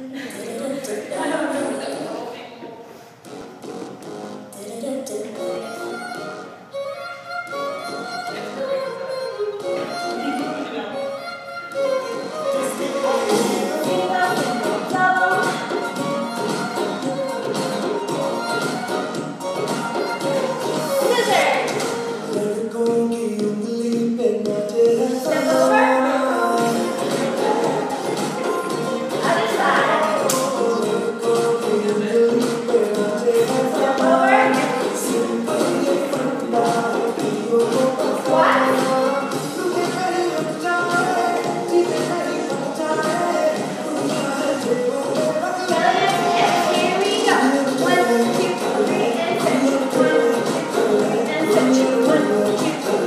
Thank you. Думаю, никто